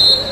เ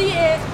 the air.